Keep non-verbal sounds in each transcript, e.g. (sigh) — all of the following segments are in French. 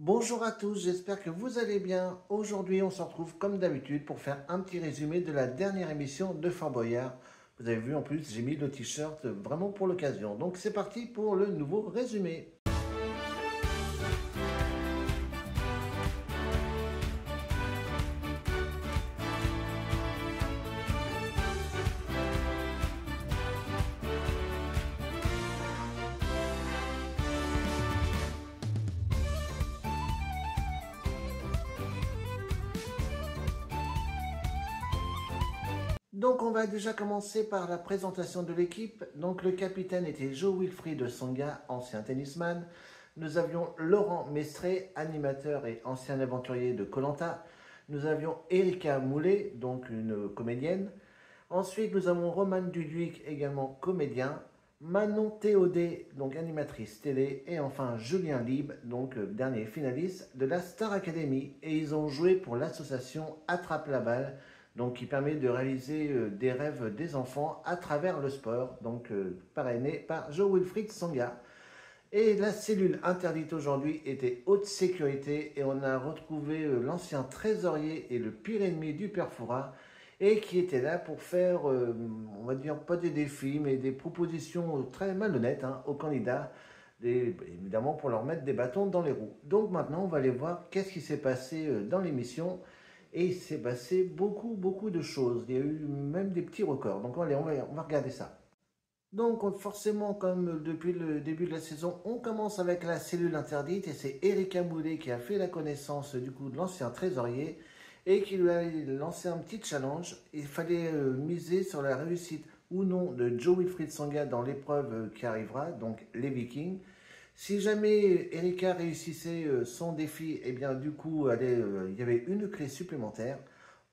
Bonjour à tous, j'espère que vous allez bien. Aujourd'hui, on se retrouve comme d'habitude pour faire un petit résumé de la dernière émission de Fort Boyard. Vous avez vu en plus, j'ai mis le t-shirt vraiment pour l'occasion. Donc c'est parti pour le nouveau résumé. Va déjà commencer par la présentation de l'équipe. Donc le capitaine était Joe Wilfried de Sanga, ancien tennisman. Nous avions Laurent Mestré, animateur et ancien aventurier de Colanta. Nous avions Erika Moulet, donc une comédienne. Ensuite, nous avons Romane Duduic, également comédien. Manon Théodé, donc animatrice télé. Et enfin Julien Lib, donc dernier finaliste de la Star Academy. Et ils ont joué pour l'association Attrape la balle donc qui permet de réaliser euh, des rêves des enfants à travers le sport, donc euh, parrainé par Joe Wilfried Songa. Et la cellule interdite aujourd'hui était haute sécurité et on a retrouvé euh, l'ancien trésorier et le pire ennemi du père et qui était là pour faire, on va dire, pas des défis, mais des propositions très malhonnêtes hein, aux candidats, évidemment pour leur mettre des bâtons dans les roues. Donc maintenant, on va aller voir qu'est-ce qui s'est passé dans l'émission et il s'est passé beaucoup, beaucoup de choses. Il y a eu même des petits records. Donc allez, on va, regarder ça. Donc forcément, comme depuis le début de la saison, on commence avec la cellule interdite et c'est Erika Moulet qui a fait la connaissance du coup de l'ancien trésorier et qui lui a lancé un petit challenge. Il fallait euh, miser sur la réussite ou non de Joe Wilfried Sanga dans l'épreuve euh, qui arrivera, donc les Vikings. Si jamais Erika réussissait euh, son défi, eh bien du coup, euh, il y avait une clé supplémentaire.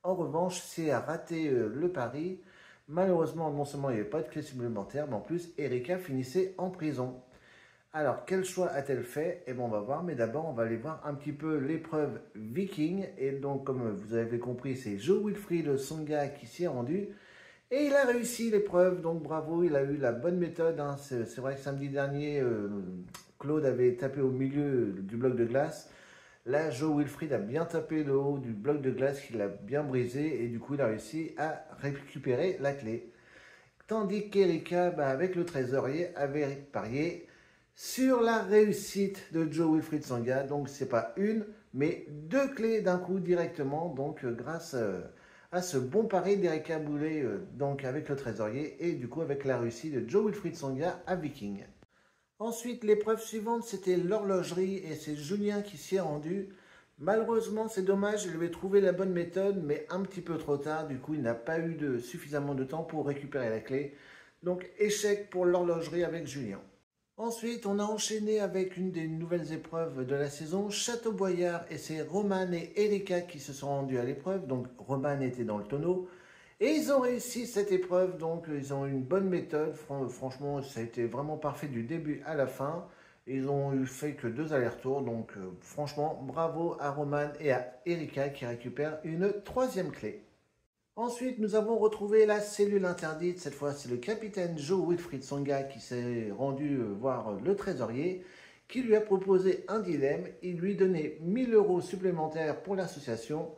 En revanche, si elle a raté euh, le pari, malheureusement, non seulement il n'y avait pas de clé supplémentaire, mais en plus, Erika finissait en prison. Alors, quel choix a-t-elle fait? Eh bien, on va voir, mais d'abord, on va aller voir un petit peu l'épreuve viking. Et donc, comme vous avez compris, c'est Joe Wilfried Songa qui s'y est rendu. Et il a réussi l'épreuve, donc bravo, il a eu la bonne méthode. Hein. C'est vrai que samedi dernier, Claude avait tapé au milieu du bloc de glace. Là, Joe Wilfried a bien tapé le haut du bloc de glace qu'il a bien brisé et du coup, il a réussi à récupérer la clé. Tandis qu'Erika, bah, avec le trésorier, avait parié sur la réussite de Joe Wilfried Sanga. Donc, c'est pas une, mais deux clés d'un coup directement. Donc, euh, grâce euh, à ce bon pari d'Erika Boulet, euh, donc avec le trésorier et du coup avec la réussite de Joe Wilfried Sanga à Viking. Ensuite, l'épreuve suivante, c'était l'horlogerie et c'est Julien qui s'y est rendu. Malheureusement, c'est dommage, il avait trouvé la bonne méthode, mais un petit peu trop tard. Du coup, il n'a pas eu suffisamment de temps pour récupérer la clé. Donc, échec pour l'horlogerie avec Julien. Ensuite, on a enchaîné avec une des nouvelles épreuves de la saison, Château Boyard, et c'est Roman et Erika qui se sont rendus à l'épreuve. Donc, Roman était dans le tonneau. Et ils ont réussi cette épreuve, donc ils ont une bonne méthode. Franchement, ça a été vraiment parfait du début à la fin. Ils ont eu fait que deux allers-retours, donc euh, franchement, bravo à Roman et à Erika qui récupèrent une troisième clé. Ensuite, nous avons retrouvé la cellule interdite. Cette fois, c'est le capitaine Joe Wilfried Songa qui s'est rendu euh, voir le trésorier, qui lui a proposé un dilemme. Il lui donnait 1000 euros supplémentaires pour l'association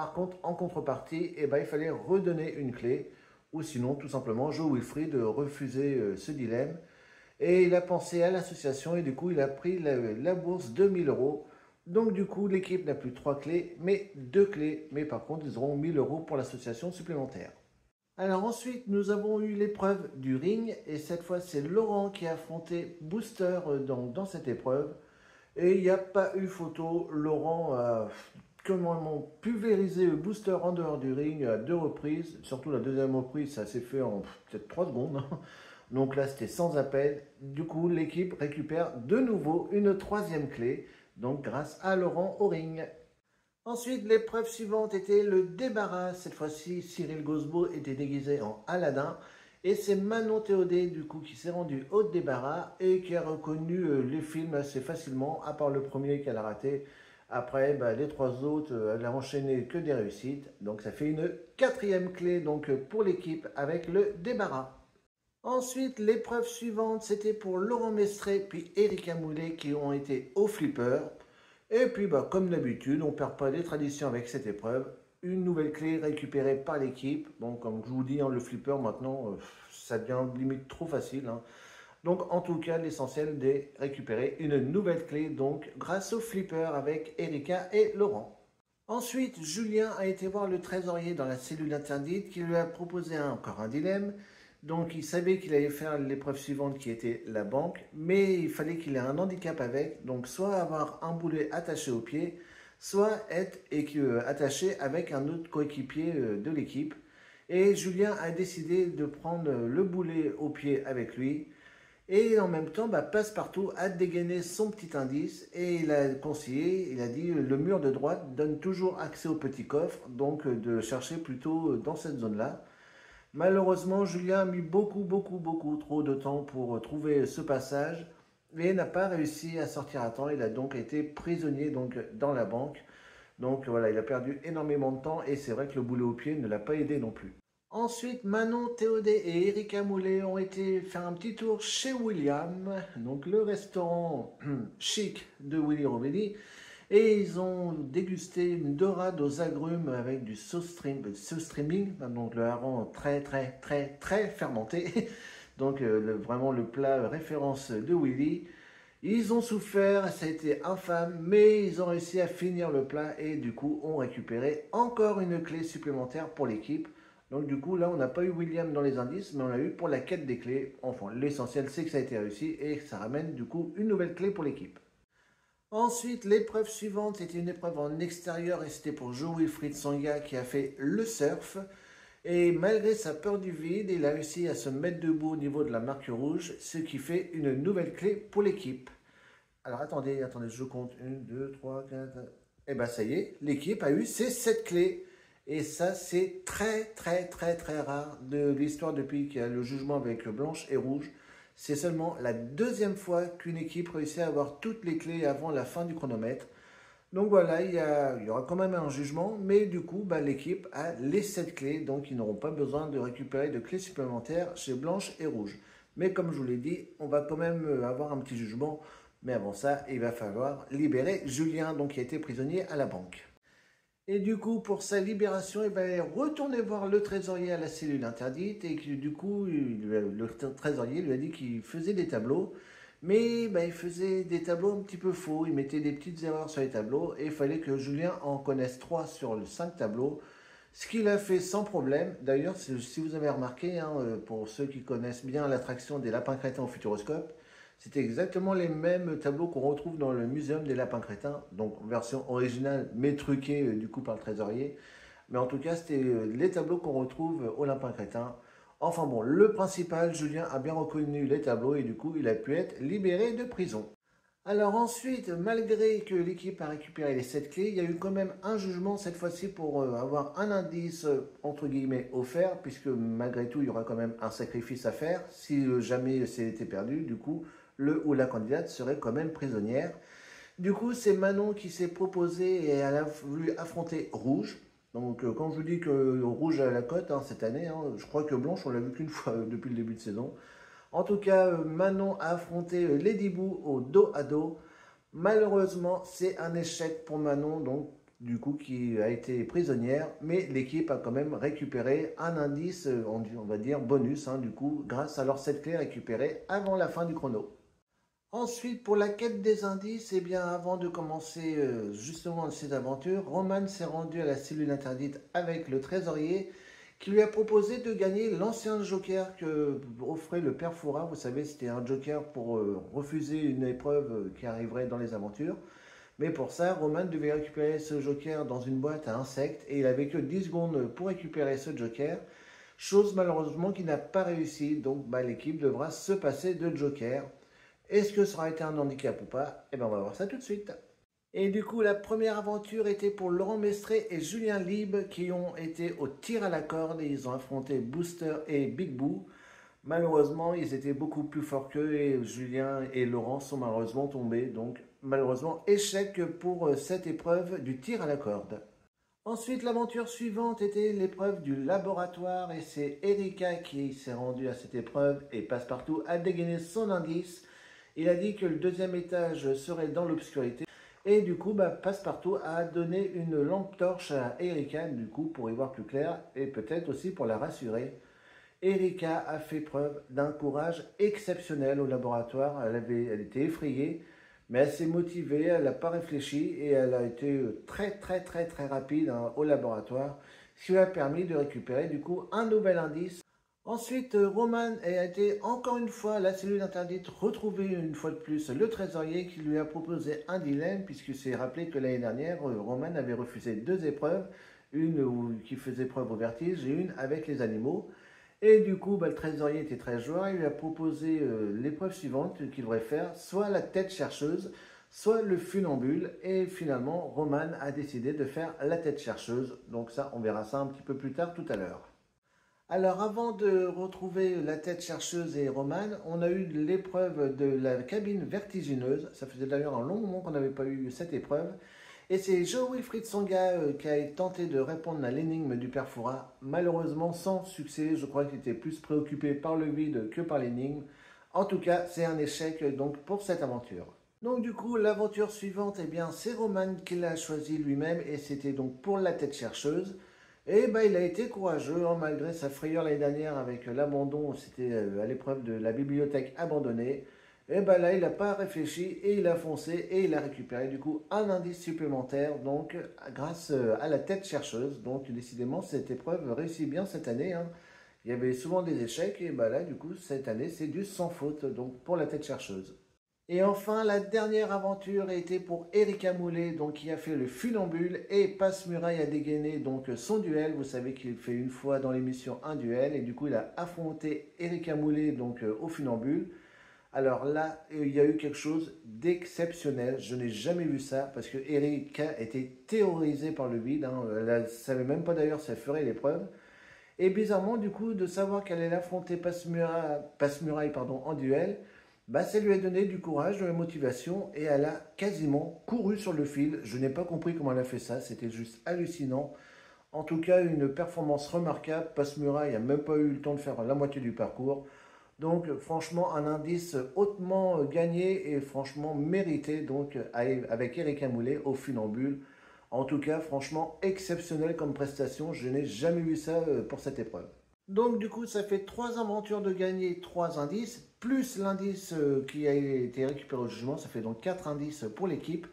par contre, en contrepartie, eh ben, il fallait redonner une clé, ou sinon, tout simplement, Joe Wilfried refusait euh, ce dilemme. Et il a pensé à l'association et du coup, il a pris la, bourse de 1000 euros. Donc du coup, l'équipe n'a plus trois clés, mais deux clés. Mais par contre, ils auront 1000 euros pour l'association supplémentaire. Alors ensuite, nous avons eu l'épreuve du ring. Et cette fois, c'est Laurent qui a affronté Booster euh, dans, dans cette épreuve. Et il n'y a pas eu photo. Laurent a comment pulvérisé le booster en dehors du ring à deux reprises. Surtout la deuxième reprise, ça s'est fait en peut-être trois secondes. Hein. Donc là, c'était sans appel. Du coup, l'équipe récupère de nouveau une troisième clé, donc grâce à Laurent au ring. Ensuite, l'épreuve suivante était le débarras. Cette fois-ci, Cyril Gosbo était déguisé en Aladdin. Et c'est Manon Théodé, du coup, qui s'est rendu au débarras et qui a reconnu euh, les films assez facilement, à part le premier qu'elle a raté. Après, bah, les trois autres, euh, elle a enchaîné que des réussites. Donc ça fait une quatrième clé donc, pour l'équipe avec le débarras. Ensuite, l'épreuve suivante, c'était pour Laurent Mestré puis Erika Moulet qui ont été au flipper. Et puis, bah, comme d'habitude, on ne perd pas les traditions avec cette épreuve. Une nouvelle clé récupérée par l'équipe. Bon, comme je vous dis, hein, le flipper maintenant, euh, ça devient limite trop facile. Hein. Donc, en tout cas, l'essentiel de récupérer une nouvelle clé, donc grâce au flipper avec Erika et Laurent. Ensuite, Julien a été voir le trésorier dans la cellule interdite qui lui a proposé encore un dilemme. Donc, il savait qu'il allait faire l'épreuve suivante qui était la banque, mais il fallait qu'il ait un handicap avec. Donc, soit avoir un boulet attaché au pied, soit être euh, attaché avec un autre coéquipier euh, de l'équipe. Et Julien a décidé de prendre le boulet au pied avec lui. Et en même temps, bah, Passepartout a dégainé son petit indice et il a conseillé, il a dit le mur de droite donne toujours accès au petit coffre, donc euh, de chercher plutôt dans cette zone-là. Malheureusement, Julien a mis beaucoup, beaucoup, beaucoup trop de temps pour trouver ce passage et n'a pas réussi à sortir à temps. Il a donc été prisonnier dans la banque. Donc voilà, il a perdu énormément de temps et c'est vrai que le boulet au pied ne l'a pas aidé non plus. Ensuite, Manon, Théodé et Erika Moulet ont été faire un petit tour chez William, donc le restaurant (clears throat) chic de Willy Rovelli, et ils ont dégusté une dorade aux agrumes avec du sauce, streaming, donc le hareng très très très très fermenté, (laughs) donc euh, vraiment le plat référence de Willy. Ils ont souffert, ça a été infâme, mais ils ont réussi à finir le plat et du coup ont récupéré encore une clé supplémentaire pour l'équipe. Donc du coup, là, on n'a pas eu William dans les indices, mais on l'a eu pour la quête des clés. Enfin, l'essentiel, c'est que ça a été réussi et ça ramène du coup une nouvelle clé pour l'équipe. Ensuite, l'épreuve suivante, c'était une épreuve en extérieur et c'était pour Joe Wilfried Sanga qui a fait le surf. Et malgré sa peur du vide, il a réussi à se mettre debout au niveau de la marque rouge, ce qui fait une nouvelle clé pour l'équipe. Alors attendez, attendez, je compte. 1, 2, 3, 4... Et bien ça y est, l'équipe a eu ses 7 clés. Et ça, c'est très, très, très, très rare de l'histoire depuis qu'il y a le jugement avec blanche et rouge. C'est seulement la deuxième fois qu'une équipe réussit à avoir toutes les clés avant la fin du chronomètre. Donc voilà, il y, aura quand même un jugement, mais du coup, bah, l'équipe a les 7 clés, donc ils n'auront pas besoin de récupérer de clés supplémentaires chez Blanche et Rouge. Mais comme je vous l'ai dit, on va quand même euh, avoir un petit jugement, mais avant ça, il va falloir libérer Julien, donc qui a été prisonnier à la banque. Et du coup, pour sa libération, il va retourner voir le trésorier à la cellule interdite et que du coup, le trésorier lui a dit qu'il faisait des tableaux, mais ben, il faisait des tableaux un petit peu faux, il mettait des petites erreurs sur les tableaux et il fallait que Julien en connaisse trois sur les cinq tableaux, ce qu'il a fait sans problème. D'ailleurs, si vous avez remarqué, hein, pour ceux qui connaissent bien l'attraction des lapins crétins au Futuroscope, c'était exactement les mêmes tableaux qu'on retrouve dans le Muséum des Lapins Crétins, donc version originale mais truquée euh, du coup par le trésorier. Mais en tout cas, c'était euh, les tableaux qu'on retrouve au Lapin Crétin. Enfin bon, le principal, Julien a bien reconnu les tableaux et du coup, il a pu être libéré de prison. Alors ensuite, malgré que l'équipe a récupéré les 7 clés, il y a eu quand même un jugement cette fois-ci pour euh, avoir un indice entre guillemets offert, puisque malgré tout, il y aura quand même un sacrifice à faire si jamais c'était perdu. Du coup, le ou la candidate serait quand même prisonnière. Du coup, c'est Manon qui s'est proposée et elle a voulu affronter Rouge. Donc, euh, quand je vous dis que Rouge a la cote hein, cette année, hein, je crois que Blanche, on l'a vu qu'une (laughs) fois euh, depuis le début de saison. En tout cas, euh, Manon a affronté Lady Boo au dos à dos. Malheureusement, c'est un échec pour Manon, donc du coup, qui a été prisonnière, mais l'équipe a quand même récupéré un indice, on va dire bonus, hein, du coup, grâce à leur 7 clés récupérées avant la fin du chrono. Ensuite, pour la quête des indices, eh bien, avant de commencer euh, justement cette aventure, Roman s'est rendu à la cellule interdite avec le trésorier qui lui a proposé de gagner l'ancien joker que offrait le père Foura. Vous savez, c'était un joker pour euh, refuser une épreuve euh, qui arriverait dans les aventures. Mais pour ça, Roman devait récupérer ce joker dans une boîte à insectes et il avait que 10 secondes pour récupérer ce joker. Chose malheureusement qui n'a pas réussi, donc bah, l'équipe devra se passer de joker. Est-ce que ça aura été un handicap ou pas? Eh bien, on va voir ça tout de suite. Et du coup, la première aventure était pour Laurent Mestré et Julien Lieb qui ont été au tir à la corde et ils ont affronté Booster et Big Boo. Malheureusement, ils étaient beaucoup plus forts qu'eux et Julien et Laurent sont malheureusement tombés. Donc, malheureusement, échec pour euh, cette épreuve du tir à la corde. Ensuite, l'aventure suivante était l'épreuve du laboratoire et c'est Erika qui s'est rendue à cette épreuve et Passepartout a dégainé son indice il a dit que le deuxième étage serait dans l'obscurité. Et du coup, bah, Passepartout a donné une lampe torche à Erika, du coup, pour y voir plus clair et peut-être aussi pour la rassurer. Erika a fait preuve d'un courage exceptionnel au laboratoire. Elle, avait, elle était effrayée, mais elle s'est motivée, elle n'a pas réfléchi et elle a été très très très très rapide hein, au laboratoire, ce qui lui a permis de récupérer du coup un nouvel indice Ensuite, euh, Roman a été encore une fois la cellule interdite retrouver une fois de plus le trésorier qui lui a proposé un dilemme puisqu'il s'est rappelé que l'année dernière, euh, Roman avait refusé deux épreuves, une qui faisait preuve au vertige et une avec les animaux. Et du coup, bah, le trésorier était très joueur, il lui a proposé euh, l'épreuve suivante qu'il devrait faire, soit la tête chercheuse, soit le funambule. Et finalement, Roman a décidé de faire la tête chercheuse. Donc ça, on verra ça un petit peu plus tard tout à l'heure. Alors avant de retrouver la tête chercheuse et Romane, on a eu l'épreuve de la cabine vertigineuse. Ça faisait d'ailleurs un long moment qu'on n'avait pas eu cette épreuve. Et c'est Joe Wilfried Songa euh, qui a tenté de répondre à l'énigme du père Malheureusement sans succès, je crois qu'il était plus préoccupé par le vide que par l'énigme. En tout cas, c'est un échec donc pour cette aventure. Donc du coup, l'aventure suivante, eh bien, c'est Roman qui l'a choisi lui-même et c'était donc pour la tête chercheuse. Et ben, il a été courageux, hein, malgré sa frayeur l'année dernière avec l'abandon, c'était euh, à l'épreuve de la bibliothèque abandonnée. Et ben là, il n'a pas réfléchi et il a foncé et il a récupéré du coup un indice supplémentaire, donc grâce euh, à la tête chercheuse. Donc décidément, cette épreuve réussit bien cette année. Hein. Il y avait souvent des échecs et ben là, du coup, cette année, c'est du sans faute, donc pour la tête chercheuse. Et enfin, la dernière aventure a été pour Erika Moulet, donc qui a fait le funambule et Passe-Muraille a dégainé donc son duel. Vous savez qu'il fait une fois dans l'émission un duel et du coup il a affronté Erika Moulet donc euh, au funambule. Alors là, il y a eu quelque chose d'exceptionnel. Je n'ai jamais vu ça parce que Erika était terrorisée par le vide. Hein. Elle ne savait même pas d'ailleurs si elle ferait l'épreuve. Et bizarrement, du coup, de savoir qu'elle allait affronter Passe en duel, bah, ça lui a donné du courage, de la motivation et elle a quasiment couru sur le fil. Je n'ai pas compris comment elle a fait ça, c'était juste hallucinant. En tout cas, une performance remarquable. Passe-Muraille n'a même pas eu le temps de faire la moitié du parcours. Donc, franchement, un indice hautement gagné et franchement mérité donc avec Eric Moulet au funambule. En tout cas, franchement, exceptionnel comme prestation. Je n'ai jamais vu ça euh, pour cette épreuve. Donc du coup, ça fait trois aventures de gagner, trois indices, plus l'indice euh, qui a été récupéré au jugement, ça fait donc quatre indices pour l'équipe.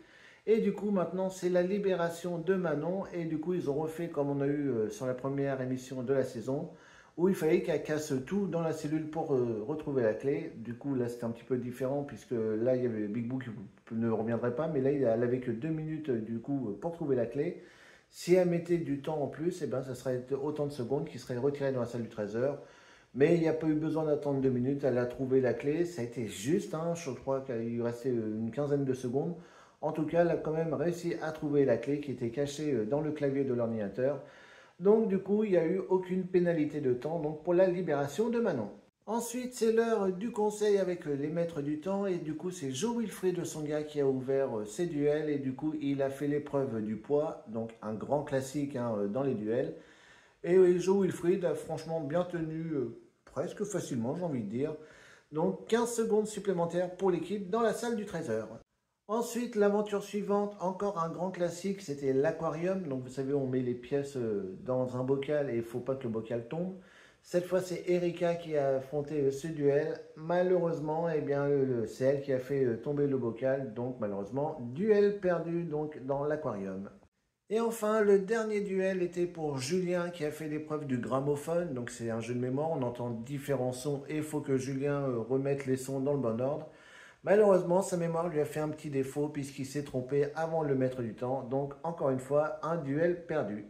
Et du coup, maintenant, c'est la libération de Manon. Et du coup, ils ont refait comme on a eu euh, sur la première émission de la saison, où il fallait qu'elle casse tout dans la cellule pour euh, retrouver la clé. Du coup, là, c'était un petit peu différent, puisque là, il y avait Big Book qui ne reviendrait pas, mais là, il avait que deux minutes, du coup, pour trouver la clé. Si elle mettait du temps en plus, eh ben, ça serait autant de secondes qui seraient retirées dans la salle du trésor. Mais il n'y a pas eu besoin d'attendre deux minutes. Elle a trouvé la clé. Ça a été juste. Hein. je crois qu'il restait une quinzaine de secondes. En tout cas, elle a quand même réussi à trouver la clé qui était cachée euh, dans le clavier de l'ordinateur. Donc du coup, il n'y a eu aucune pénalité de temps pour la libération de Manon. Ensuite, c'est l'heure du conseil avec les maîtres du temps. Et du coup, c'est Joe Wilfried Songa qui a ouvert euh, ses duels. Et du coup, il a fait l'épreuve du poids. Donc, un grand classique hein, euh, dans les duels. Et Joe Wilfried a franchement bien tenu, euh, presque facilement, j'ai envie de dire. Donc, 15 secondes supplémentaires pour l'équipe dans la salle du trésor. Ensuite, l'aventure suivante, encore un grand classique, c'était l'aquarium. Donc, vous savez, on met les pièces dans un bocal et il faut pas que le bocal tombe. Cette fois, c'est Erika qui a affronté ce duel. Malheureusement, eh c'est elle qui a fait euh, tomber le bocal. Donc, malheureusement, duel perdu donc, dans l'aquarium. Et enfin, le dernier duel était pour Julien qui a fait l'épreuve du gramophone. Donc, c'est un jeu de mémoire. On entend différents sons et il faut que Julien euh, remette les sons dans le bon ordre. Malheureusement, sa mémoire lui a fait un petit défaut puisqu'il s'est trompé avant le maître du temps. Donc, encore une fois, un duel perdu.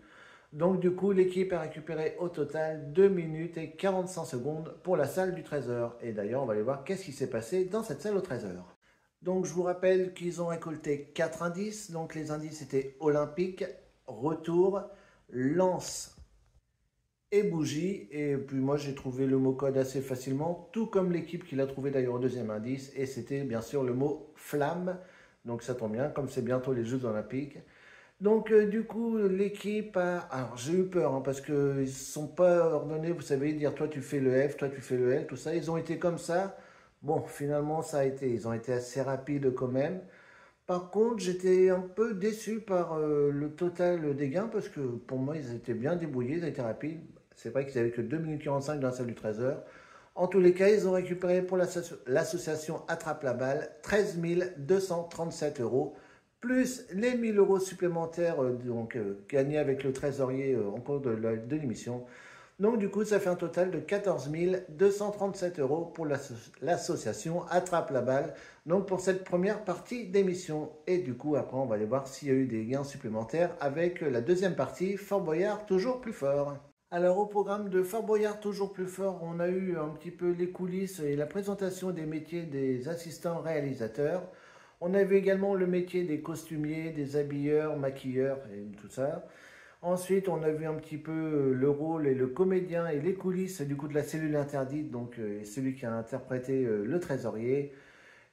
Donc du coup, l'équipe a récupéré au total 2 minutes et 45 secondes pour la salle du trésor. Et d'ailleurs, on va aller voir qu'est-ce qui s'est passé dans cette salle au trésor. Donc je vous rappelle qu'ils ont récolté 4 indices. Donc les indices étaient olympique, retour, lance et bougie. Et puis moi j'ai trouvé le mot code assez facilement, tout comme l'équipe qui l'a trouvé d'ailleurs au deuxième indice. Et c'était bien sûr le mot flamme. Donc ça tombe bien, comme c'est bientôt les Jeux olympiques. Donc, euh, du coup, l'équipe a. Alors, j'ai eu peur hein, parce qu'ils ne sont pas ordonnés, vous savez, dire toi tu fais le F, toi tu fais le L, tout ça. Ils ont été comme ça. Bon, finalement, ça a été. Ils ont été assez rapides quand même. Par contre, j'étais un peu déçu par euh, le total des gains parce que pour moi, ils étaient bien débrouillés, ils étaient rapides. C'est vrai qu'ils n'avaient que 2 minutes 45 dans la salle du trésor. En tous les cas, ils ont récupéré pour l'association Attrape la balle 13 237 euros, plus les 1000 euros supplémentaires euh, donc, euh, gagnés avec le trésorier en cours de l'émission. Donc du coup, ça fait un total de 14 237 euros pour l'association Attrape la balle. Donc pour cette première partie d'émission. Et du coup, après, on va aller voir s'il y a eu des gains supplémentaires avec la deuxième partie, Fort Boyard toujours plus fort. Alors au programme de Fort Boyard toujours plus fort, on a eu un petit peu les coulisses et la présentation des métiers des assistants réalisateurs. On a vu également le métier des costumiers, des habilleurs, maquilleurs et tout ça. Ensuite, on a vu un petit peu euh, le rôle et le comédien et les coulisses du coup de la cellule interdite, donc euh, celui qui a interprété euh, le trésorier.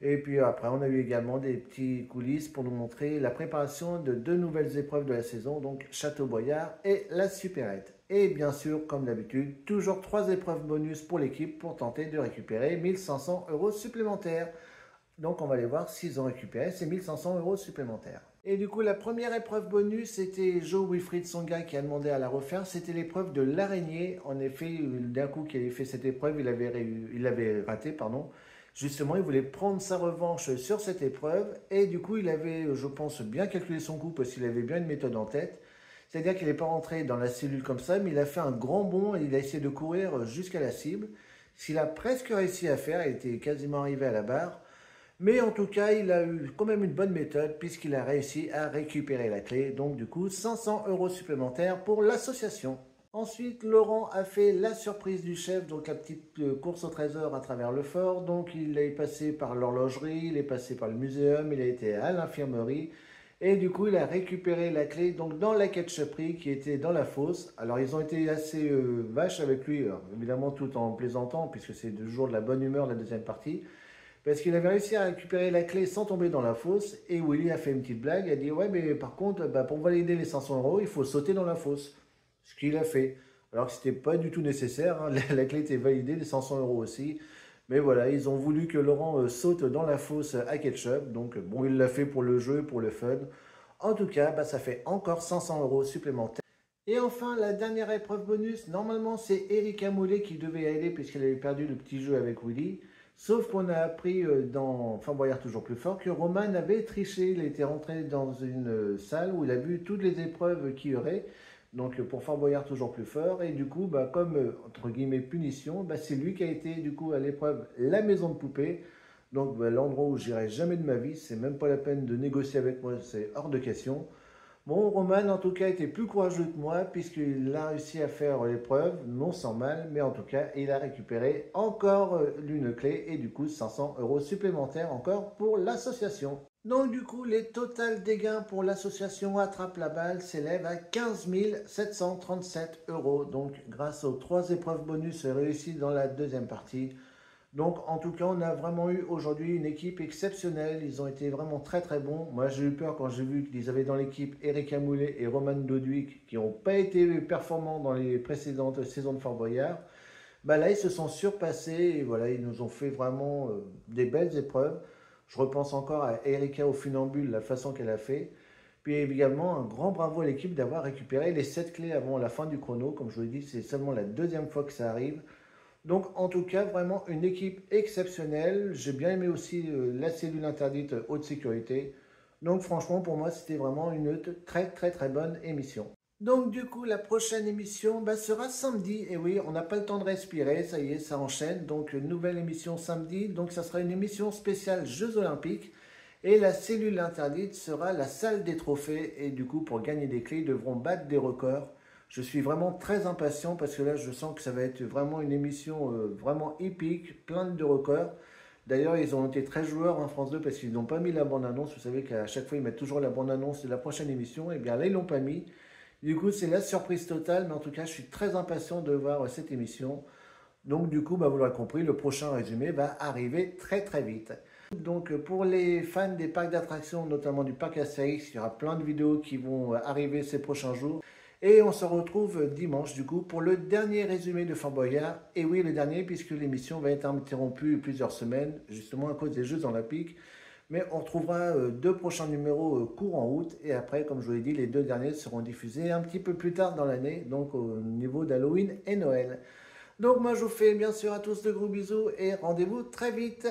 Et puis après, on a eu également des petits coulisses pour nous montrer la préparation de deux nouvelles épreuves de la saison, donc Château Boyard et la Supérette. Et bien sûr, comme d'habitude, toujours trois épreuves bonus pour l'équipe pour tenter de récupérer 1500 euros supplémentaires. Donc on va aller voir s'ils ont récupéré ces 1500 euros supplémentaires. Et du coup, la première épreuve bonus, c'était Joe Wilfried Songa qui a demandé à la refaire. C'était l'épreuve de l'araignée. En effet, d'un coup qu'il avait fait cette épreuve, il avait, raté, pardon. Justement, il voulait prendre sa revanche sur cette épreuve. Et du coup, il avait, je pense, bien calculé son coup parce qu'il avait bien une méthode en tête. C'est-à-dire qu'il n'est pas rentré dans la cellule comme ça, mais il a fait un grand bond et il a essayé de courir jusqu'à la cible. S'il a presque réussi à faire, il était quasiment arrivé à la barre. Mais en tout cas, il a eu quand même une bonne méthode puisqu'il a réussi à récupérer la clé. Donc du coup, 500 euros supplémentaires pour l'association. Ensuite, Laurent a fait la surprise du chef, donc la petite euh, course au trésor à travers le fort. Donc il est passé par l'horlogerie, il est passé par le muséum, il a été à l'infirmerie. Et du coup, il a récupéré la clé donc dans la ketchuperie qui était dans la fosse. Alors, ils ont été assez euh, vaches avec lui, évidemment tout en plaisantant, puisque c'est toujours de la bonne humeur la deuxième partie parce qu'il avait réussi à récupérer la clé sans tomber dans la fosse. Et Willy a fait une petite blague. Il a dit Ouais, mais par contre, bah, pour valider les 500 euros, il faut sauter dans la fosse. Ce qu'il a fait. Alors que ce n'était pas du tout nécessaire. Hein. (laughs) La, clé était validée, les 500 euros aussi. Mais voilà, ils ont voulu que Laurent euh, saute dans la fosse à ketchup. Donc, bon, il l'a fait pour le jeu, pour le fun. En tout cas, bah, ça fait encore 500 euros supplémentaires. Et enfin, la dernière épreuve bonus, normalement c'est Erika Moulet qui devait y aller puisqu'elle avait perdu le petit jeu avec Willy. Sauf qu'on a appris euh, dans Fort toujours plus fort que Roman avait triché. Il était rentré dans une euh, salle où il a vu toutes les épreuves qu'il y aurait. Donc pour Fort toujours plus fort. Et du coup, bah, comme euh, entre guillemets punition, bah, c'est lui qui a été du coup à l'épreuve la maison de poupée. Donc bah, l'endroit où j'irai jamais de ma vie. C'est même pas la peine de négocier avec moi. C'est hors de question. Bon, Roman, en tout cas, était plus courageux que moi puisqu'il a réussi à faire l'épreuve, non sans mal, mais en tout cas, il a récupéré encore euh, l'une clé et du coup 500 euros supplémentaires encore pour l'association. Donc du coup, les total gains pour l'association Attrape la balle s'élèvent à 15 737 euros. Donc grâce aux trois épreuves bonus réussies dans la deuxième partie, donc en tout cas, on a vraiment eu aujourd'hui une équipe exceptionnelle. Ils ont été vraiment très très bons. Moi j'ai eu peur quand j'ai vu qu'ils avaient dans l'équipe Eric Amoulet et Roman Dodwick qui n'ont pas été performants dans les précédentes saisons de Fort Boyard. Bah là, ils se sont surpassés et voilà, ils nous ont fait vraiment euh, des belles épreuves. Je repense encore à Erika au funambule, la façon qu'elle a fait. Puis également, un grand bravo à l'équipe d'avoir récupéré les 7 clés avant la fin du chrono. Comme je vous l'ai dit, c'est seulement la deuxième fois que ça arrive. Donc en tout cas, vraiment une équipe exceptionnelle. J'ai bien aimé aussi euh, la cellule interdite haute sécurité. Donc franchement, pour moi, c'était vraiment une très très très bonne émission. Donc du coup, la prochaine émission bah, sera samedi. Et oui, on n'a pas le temps de respirer, ça y est, ça enchaîne. Donc nouvelle émission samedi. Donc ça sera une émission spéciale Jeux Olympiques. Et la cellule interdite sera la salle des trophées. Et du coup, pour gagner des clés, ils devront battre des records. Je suis vraiment très impatient parce que là, je sens que ça va être vraiment une émission euh, vraiment épique, pleine de records. D'ailleurs, ils ont été très joueurs en France 2 parce qu'ils n'ont pas mis la bande-annonce. Vous savez qu'à chaque fois, ils mettent toujours la bande-annonce de la prochaine émission. Et eh bien là, ils l'ont pas mis. Du coup, c'est la surprise totale. Mais en tout cas, je suis très impatient de voir cette émission. Donc, du coup, bah, vous l'aurez compris, le prochain résumé va arriver très très vite. Donc, pour les fans des parcs d'attractions, notamment du parc Astérix, il y aura plein de vidéos qui vont arriver ces prochains jours. Et on se retrouve dimanche, du coup, pour le dernier résumé de Fort Boyard. Et oui, le dernier, puisque l'émission va être interrompue plusieurs semaines, justement à cause des Jeux Olympiques. Mais on retrouvera deux prochains numéros courant août. Et après, comme je vous l'ai dit, les deux derniers seront diffusés un petit peu plus tard dans l'année, donc au niveau d'Halloween et Noël. Donc moi, je vous fais bien sûr à tous de gros bisous et rendez-vous très vite.